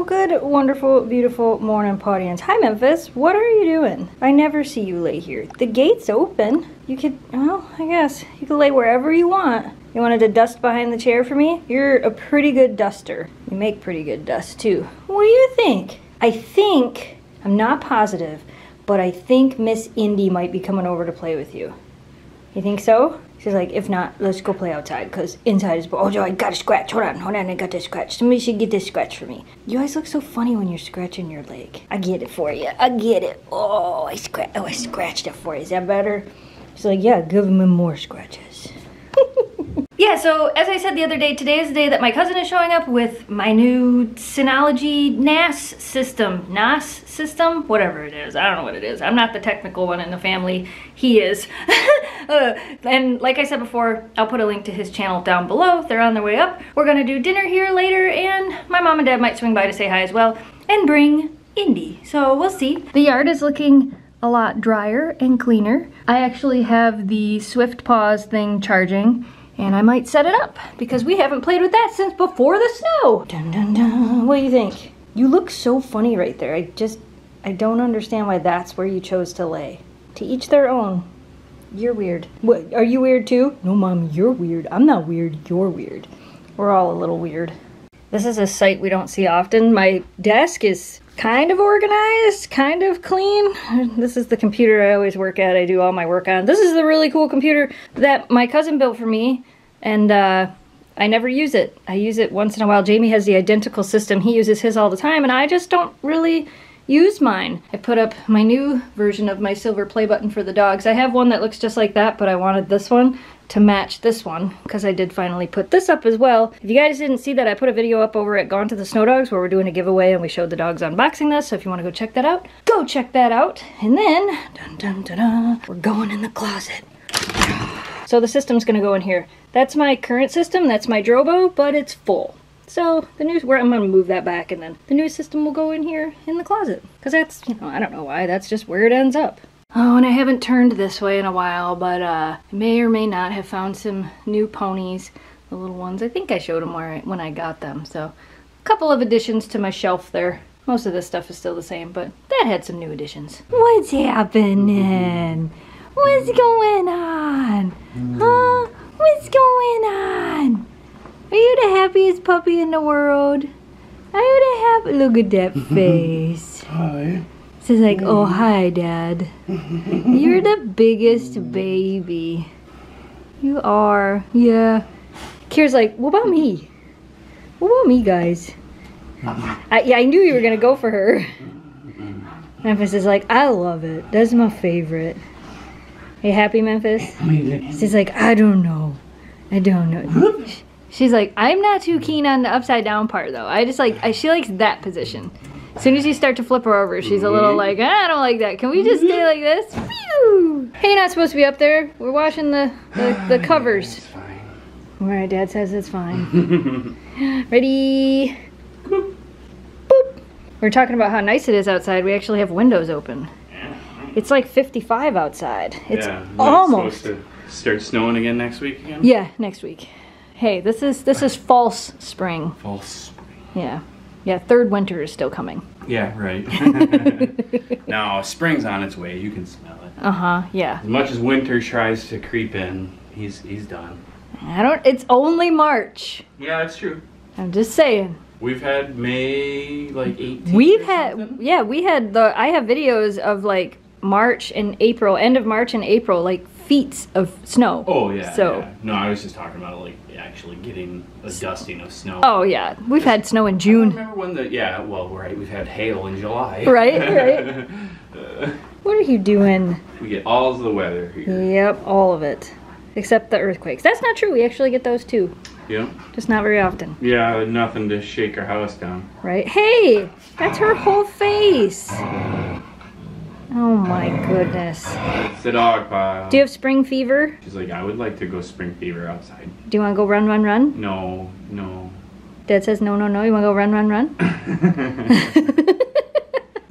Well, good, wonderful, beautiful morning, audience. Hi, Memphis. What are you doing? I never see you lay here. The gate's open. You could, well, I guess you could lay wherever you want. You wanted to dust behind the chair for me? You're a pretty good duster. You make pretty good dust too. What do you think? I think, I'm not positive, but I think Miss Indy might be coming over to play with you. You think so? She's like, if not, let's go play outside because inside is. Oh, Joe, I got a scratch. Hold on, hold on, I got this scratch. Somebody should get this scratch for me. You guys look so funny when you're scratching your leg. I get it for you. I get it. Oh, I scratch. Oh, I scratched it for you. Is that better? She's like, yeah, give him more scratches. Yeah, so as I said the other day, today is the day that my cousin is showing up with my new Synology NAS system. NAS system? Whatever it is. I don't know what it is. I'm not the technical one in the family. He is. uh, and like I said before, I'll put a link to his channel down below. They're on their way up. We're gonna do dinner here later and my mom and dad might swing by to say hi as well and bring Indy. So we'll see. The yard is looking a lot drier and cleaner. I actually have the Swift Paws thing charging and I might set it up because we haven't played with that since before the snow. Dun, dun, dun. What do you think? You look so funny right there. I just, I don't understand why that's where you chose to lay. To each their own. You're weird. What, are you weird too? No, mom, you're weird. I'm not weird, you're weird. We're all a little weird. This is a sight we don't see often. My desk is kind of organized, kind of clean. This is the computer I always work at. I do all my work on. This is the really cool computer that my cousin built for me and uh, I never use it. I use it once in a while. Jamie has the identical system. He uses his all the time, and I just don't really use mine. I put up my new version of my silver play button for the dogs. I have one that looks just like that, but I wanted this one to match this one because I did finally put this up as well. If you guys didn't see that, I put a video up over at Gone to the Snow Dogs where we're doing a giveaway and we showed the dogs unboxing this. So if you want to go check that out, go check that out. And then, dun dun dun dun, we're going in the closet. So the system's gonna go in here. That's my current system, that's my Drobo, but it's full. So the new, where I'm gonna move that back and then the new system will go in here in the closet. Cause that's, you know, I don't know why, that's just where it ends up. Oh, and I haven't turned this way in a while, but uh, I may or may not have found some new ponies, the little ones. I think I showed them where I, when I got them. So a couple of additions to my shelf there. Most of this stuff is still the same, but that had some new additions. What's happening? What's going on? Huh? What's going on? Are you the happiest puppy in the world? Are you the happy? Look at that face. Hi. She's like, oh, mm. hi, Dad. You're the biggest baby. You are. Yeah. Kira's like, what about me? What about me, guys? I, yeah, I knew you were going to go for her. Memphis is like, I love it. That's my favorite. you happy, Memphis? She's like, I don't know. I don't know. She's like, I'm not too keen on the upside down part, though. I just like, I, she likes that position. As soon as you start to flip her over, she's a little mm-hmm. like, I don't like that. Can we just stay mm-hmm. like this? Hey, you're not supposed to be up there. We're washing the, the, the covers. It's fine. Alright, Dad says it's fine. Ready? Boop. We're talking about how nice it is outside. We actually have windows open. It's like 55 outside. It's yeah, it's almost. supposed to start snowing again next week again. Yeah, next week. Hey, this is this is false spring. False. Spring. Yeah. Yeah, third winter is still coming. Yeah, right. no, spring's on its way. You can smell it. Uh-huh. Yeah. As much as winter tries to creep in, he's he's done. I don't it's only March. Yeah, that's true. I'm just saying. We've had May like 18th. We've had something. yeah, we had the I have videos of like March and April, end of March and April, like feet of snow. Oh yeah. So yeah. no, I was just talking about like actually getting a dusting of snow. Oh yeah. We've had snow in June. remember when the yeah well right we've had hail in July. Right, right. Uh, What are you doing? we get all of the weather here. Yep, all of it. Except the earthquakes. That's not true. We actually get those too. Yeah. Just not very often. Yeah, nothing to shake our house down. Right? Hey! That's her whole face. Oh my goodness. It's the dog pile. Do you have spring fever? She's like, I would like to go spring fever outside. Do you want to go run, run, run? No, no. Dad says no, no, no. You want to go run, run, run?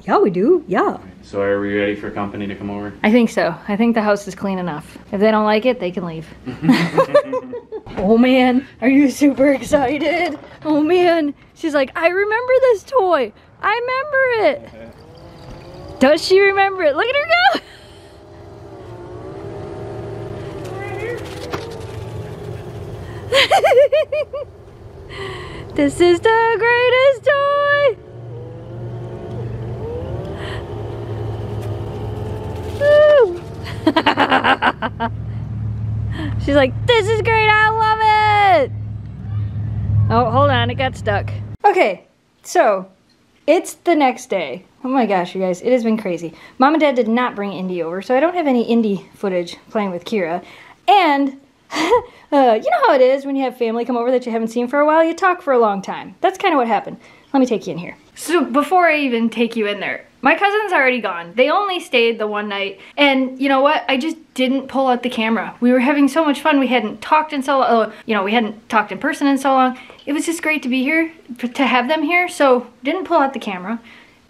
yeah, we do. Yeah. so are we ready for company to come over? I think so. I think the house is clean enough. If they don't like it, they can leave. Oh man, are you super excited? Oh man. She's like, I remember this toy. I remember it. Does she remember it? Look at her go. this is the greatest toy. She's like, this is great, I love it. Oh, hold on, it got stuck. Okay, so it's the next day. Oh my gosh, you guys, it has been crazy. Mom and Dad did not bring Indy over, so I don't have any Indy footage playing with Kira. And uh, you know how it is when you have family come over that you haven't seen for a while? You talk for a long time. That's kind of what happened. Let me take you in here. So before I even take you in there, my cousin's are already gone. They only stayed the one night. And you know what? I just didn't pull out the camera. We were having so much fun. We hadn't talked in so long. Oh, you know, we hadn't talked in person in so long. It was just great to be here, to have them here. So didn't pull out the camera.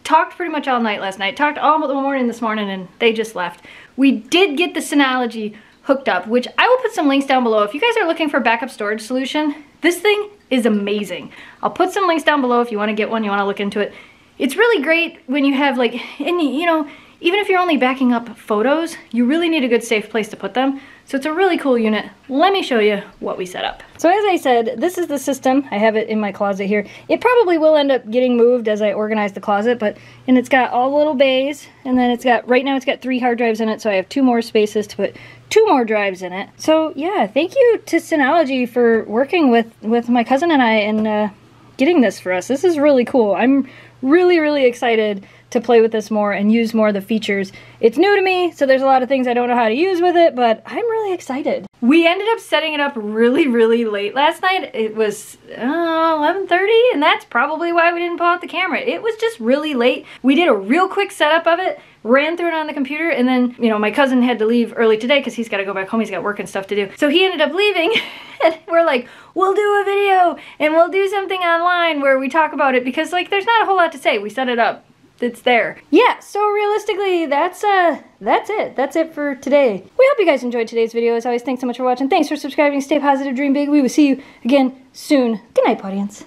Talked pretty much all night last night. Talked all the morning this morning and they just left. We did get the Synology hooked up, which I will put some links down below. If you guys are looking for a backup storage solution, this thing is amazing. I'll put some links down below if you want to get one, you want to look into it. It's really great when you have like, and you know, even if you're only backing up photos, you really need a good safe place to put them. So it's a really cool unit. Let me show you what we set up. So as I said, this is the system. I have it in my closet here. It probably will end up getting moved as I organize the closet, but, and it's got all the little bays, and then it's got, right now it's got three hard drives in it, so I have two more spaces to put two more drives in it. So yeah, thank you to Synology for working with, with my cousin and I and uh, getting this for us. This is really cool. I'm really, really excited to play with this more and use more of the features. It's new to me, so there's a lot of things I don't know how to use with it, but I'm really excited. We ended up setting it up really, really late last night. It was uh, 11.30, and that's probably why we didn't pull out the camera. It was just really late. We did a real quick setup of it, ran through it on the computer, and then, you know, my cousin had to leave early today because he's got to go back home. He's got work and stuff to do. So he ended up leaving, and we're like, we'll do a video, and we'll do something online where we talk about it because, like, there's not a whole lot to say. We set it up it's there. Yeah, so realistically, that's uh, that's it. That's it for today. We hope you guys enjoyed today's video. As always, thanks so much for watching. Thanks for subscribing. Stay positive, dream big. We will see you again soon. Good night, audience.